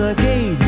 I gave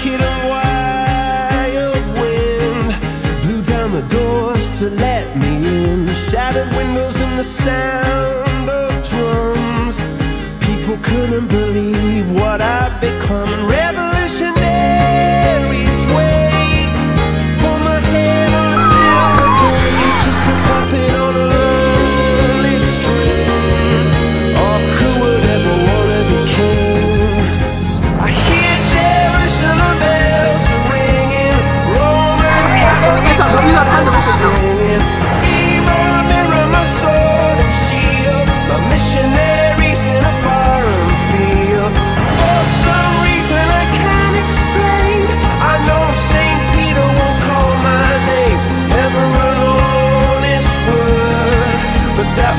naked and wild wind blew down the doors to let me in. Shattered windows and the sound of drums. People couldn't believe what I'd become.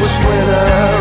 was with her.